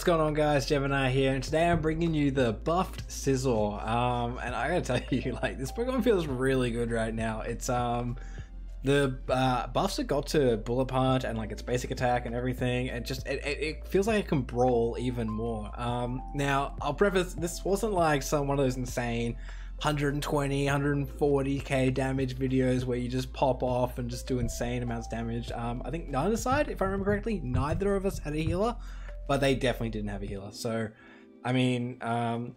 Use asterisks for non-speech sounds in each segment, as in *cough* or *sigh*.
What's going on guys, Gemini here, and today I'm bringing you the buffed Scizor, Um, and I gotta *laughs* tell you, like, this Pokemon feels really good right now. It's, um, the uh, buffs it got to Bullet Punch and like its basic attack and everything, it just, it, it, it feels like it can brawl even more. Um, now, I'll preface, this wasn't like some one of those insane 120, 140k damage videos where you just pop off and just do insane amounts of damage. Um, I think neither side, if I remember correctly, neither of us had a healer but they definitely didn't have a healer. So, I mean, um,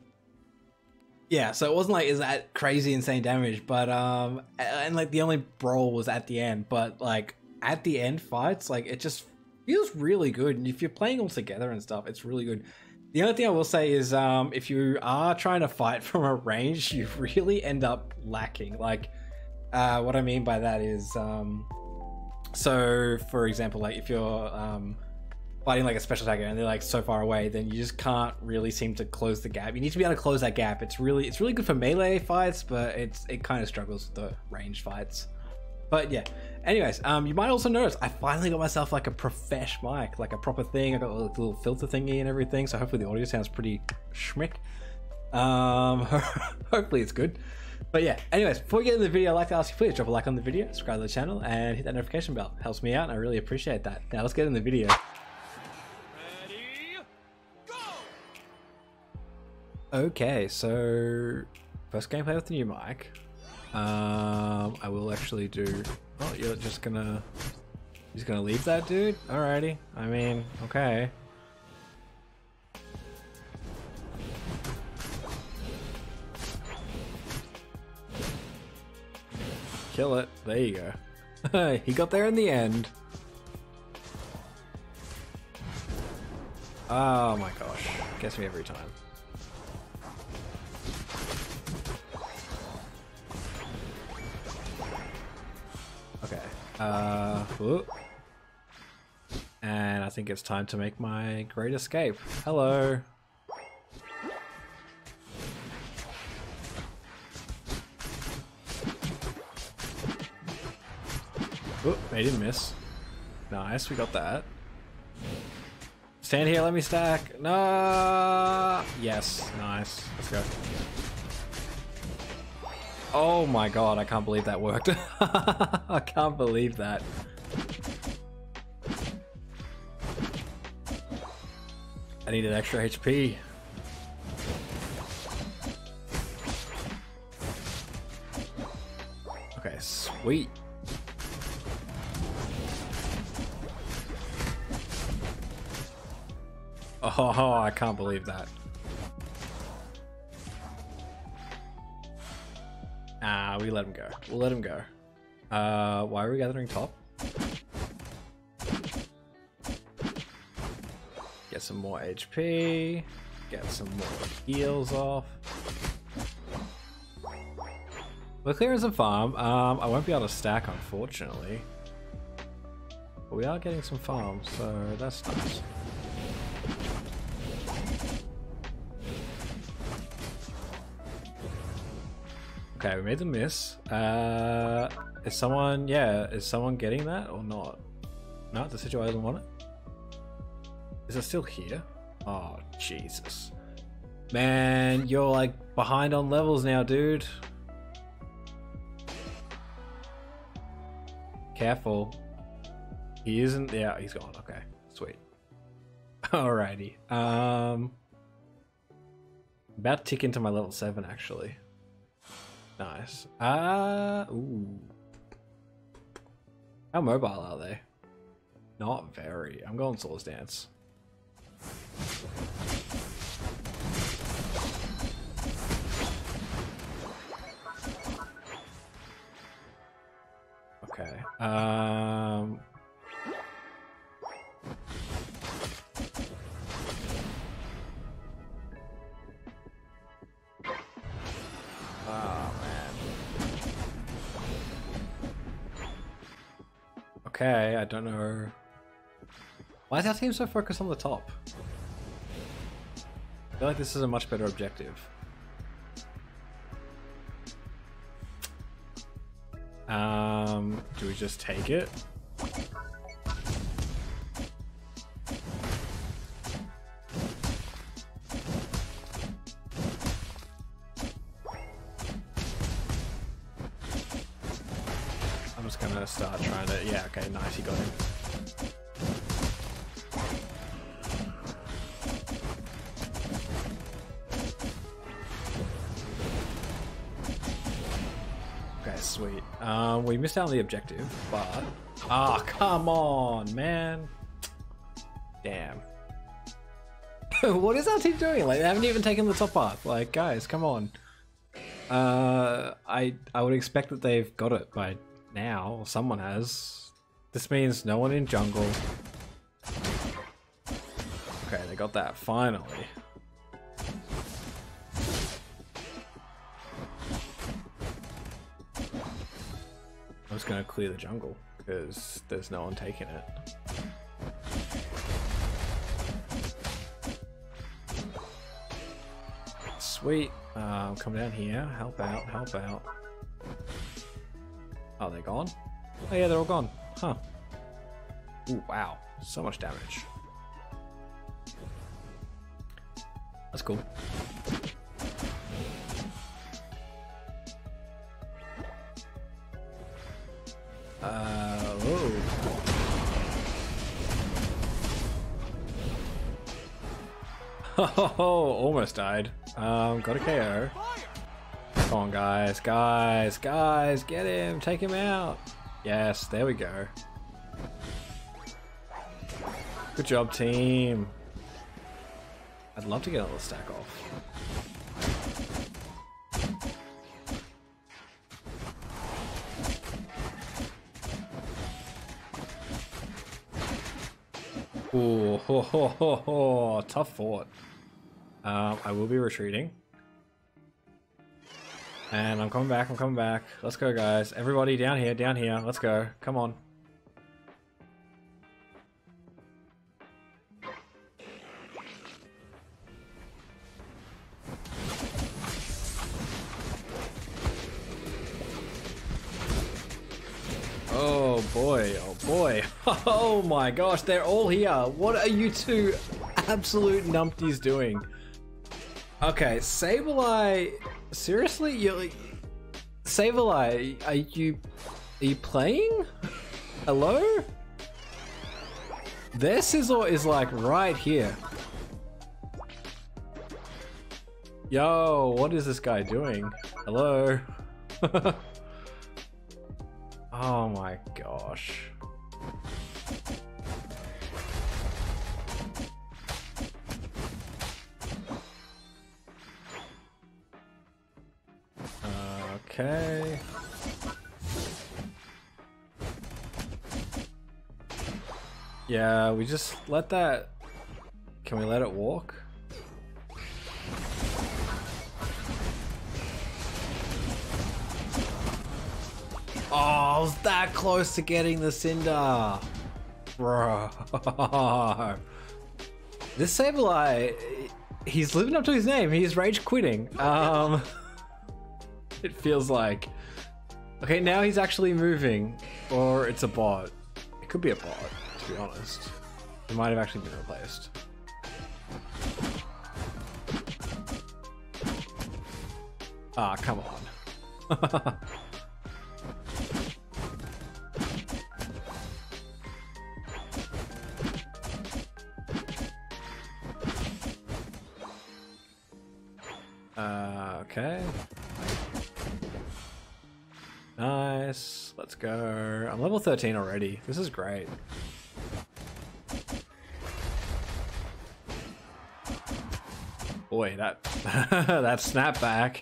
yeah, so it wasn't like is that crazy insane damage, but um, and like the only brawl was at the end, but like at the end fights, like it just feels really good, and if you're playing all together and stuff, it's really good. The only thing I will say is, um, if you are trying to fight *laughs* from a range, you really end up lacking. Like, uh, what I mean by that is, um, so for example, like if you're um fighting like a special attacker and they're like so far away, then you just can't really seem to close the gap. You need to be able to close that gap. It's really it's really good for melee fights, but it's it kind of struggles with the range fights. But yeah. Anyways, um, you might also notice I finally got myself like a profesh mic, like a proper thing. I got a little filter thingy and everything, so hopefully the audio sounds pretty schmick. Um, *laughs* hopefully it's good. But yeah, anyways, before we get into the video, I'd like to ask you please drop a like on the video, subscribe to the channel, and hit that notification bell. It helps me out, and I really appreciate that. Now let's get in the video. Okay, so first gameplay with the new mic. Um, I will actually do. Oh, you're just gonna, just gonna leave that dude? Alrighty. I mean, okay. Kill it. There you go. *laughs* he got there in the end. Oh my gosh. Gets me every time. Uh, and I think it's time to make my great escape. Hello. Oh, they didn't miss. Nice, we got that. Stand here, let me stack. No. Yes, nice. Let's go. Oh my god, I can't believe that worked. *laughs* I can't believe that. I need an extra HP. Okay, sweet. Oh, *laughs* I can't believe that. We let him go. We'll let him go. Uh, why are we gathering top? Get some more HP. Get some more heals off. We're clearing some farm. Um, I won't be able to stack, unfortunately. But we are getting some farm, so that's nice. Okay, we made the miss. Uh, is someone, yeah, is someone getting that or not? No, the situation doesn't want it. Is it still here? Oh, Jesus. Man, you're like behind on levels now, dude. Careful. He isn't, yeah, he's gone. Okay, sweet. *laughs* Alrighty. Um, about to tick into my level 7, actually. Nice. Uh, ooh. How mobile are they? Not very. I'm going Swords Dance. Okay. Um, Okay, I don't know. Why is our team so focused on the top? I feel like this is a much better objective. Um, do we just take it? Okay, nice. He got him. Okay, sweet. Um, we missed out on the objective, but ah, oh, come on, man. Damn. *laughs* what is our team doing? Like, they haven't even taken the top path. Like, guys, come on. Uh, I I would expect that they've got it by now, someone has. This means no one in jungle. Okay, they got that, finally. I'm just gonna clear the jungle, because there's no one taking it. Sweet. Uh, come down here. Help out, help out. Are they're gone? Oh yeah, they're all gone. Huh. Ooh, wow. So much damage. That's cool. Uh, Oh, *laughs* almost died. Um, got a KO. Come on, guys, guys, guys, get him, take him out. Yes, there we go. Good job, team. I'd love to get a little stack off. Ooh, *laughs* ho, ho, ho, ho. tough fort. Um, I will be retreating. And I'm coming back, I'm coming back. Let's go, guys. Everybody down here, down here. Let's go. Come on. Oh boy, oh boy. *laughs* Oh my gosh, they're all here. What are you two absolute numpties doing? Okay, Sableye Seriously, you like, Sableye, are you are you playing? Hello? Their Scizor is like right here. Yo, what is this guy doing? Hello? *laughs* oh my gosh. Okay. Yeah, we just let that... Can we let it walk? Oh, I was that close to getting the Cinder. Bro. *laughs* This Sableye, he's living up to his name. He's rage quitting. Um... *laughs* *laughs* it feels like. Okay, now he's actually moving. Or it's a bot. It could be a bot, to be honest. It might have actually been replaced. Ah, come on. *laughs* uh, okay. Nice. Let's go. I'm level 13 already. This is great. Boy, that *laughs* that snapback.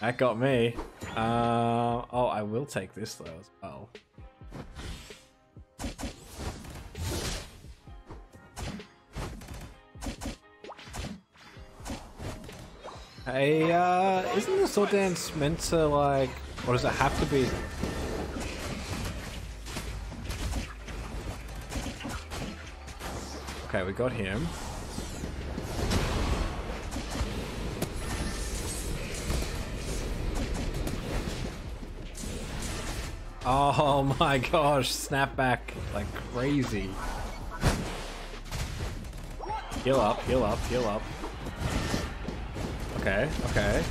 That got me. Uh, oh, I will take this though as well. Hey, uh, isn't the sword dance meant to like or does it have to be? Okay, we got him. Oh *laughs* my gosh, snap back like crazy. Heal up, heal up, heal up. Okay, okay.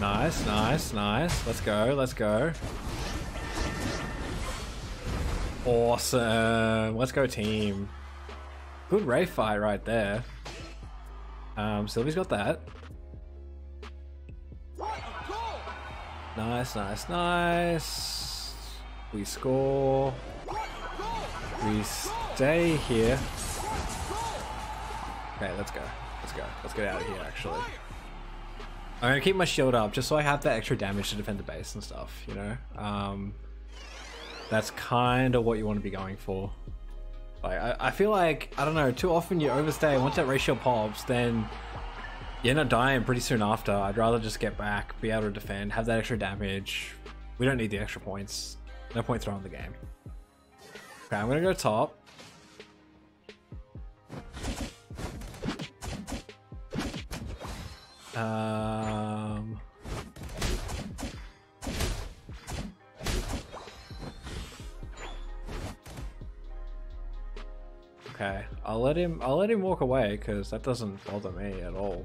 Nice, nice, nice. Let's go, let's go. Awesome. Let's go team. Good Ray fight right there. Um, Sylvie's got that. Nice, nice, nice. We score. We stay here. Okay, let's go. Let's go. Let's get out of here, actually. I'm gonna keep my shield up just so I have that extra damage to defend the base and stuff, you know? Um, that's kind of what you want to be going for. Like, I, I feel like, I don't know, too often you overstay. Once that ratio pops, then you end up dying pretty soon after. I'd rather just get back, be able to defend, have that extra damage. We don't need the extra points. No point throwing the game. Okay, I'm gonna go top. Um... Okay, I'll let him. I'll let him walk away because that doesn't bother me at all.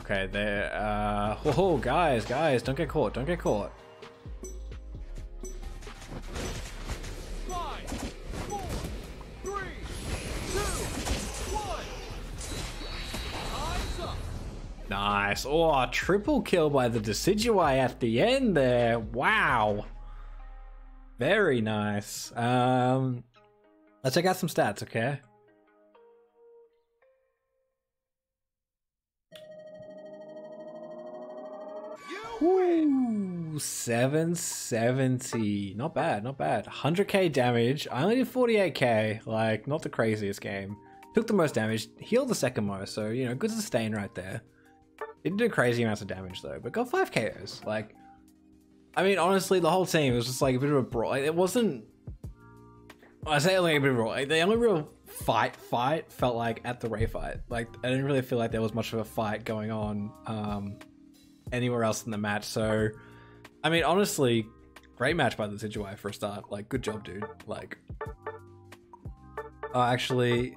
Okay, there. Uh, *laughs* whoa, guys, guys, don't get caught. Don't get caught. Nice. Oh, triple kill by the Decidueye at the end there. Wow. Very nice. Um, Let's check out some stats, okay? Ooh, 770. Not bad, not bad. 100k damage. I only did 48k. Like, not the craziest game. Took the most damage, healed the second most, so, you know, good sustain right there. Didn't do crazy amounts of damage though, but got 5 KOs. Like, I mean, honestly, the whole team was just like a bit of a brawl. It wasn't I say like a bit raw. Like, the only real fight fight felt like at the Ray fight. Like I didn't really feel like there was much of a fight going on um, anywhere else in the match. So, I mean, honestly, great match by the Decidueye for a start. Like, good job, dude. Like, oh, actually,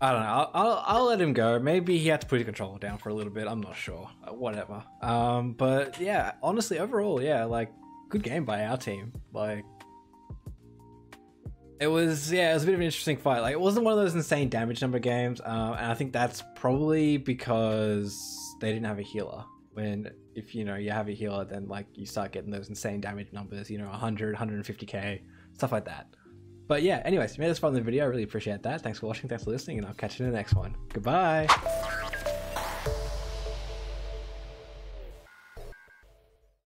I don't know. I'll, I'll, I'll let him go. Maybe he had to put his controller down for a little bit. I'm not sure. Uh, whatever. Um, but yeah, honestly, overall, yeah, like good game by our team. Like it was yeah, it was a bit of an interesting fight. Like it wasn't one of those insane damage number games, uh, and I think that's probably because they didn't have a healer. When if you know you have a healer, then like you start getting those insane damage numbers. You know, 100, 150k, stuff like that. But yeah, anyways, you made this fun in the video. I really appreciate that. Thanks for watching. Thanks for listening, and I'll catch you in the next one. Goodbye.